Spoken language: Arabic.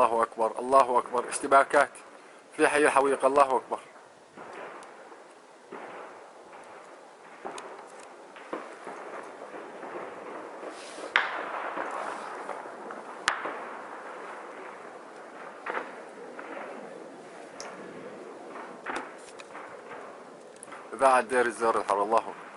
الله أكبر الله أكبر. اشتباكات. في حي الحويقة الله أكبر. بعد دير الزور الحر الله أكبر.